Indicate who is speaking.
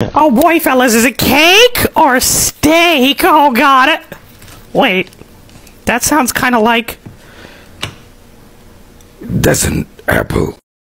Speaker 1: Oh boy, fellas, is it cake or steak? Oh, god. it. Wait, that sounds kind of like.
Speaker 2: That's an apple.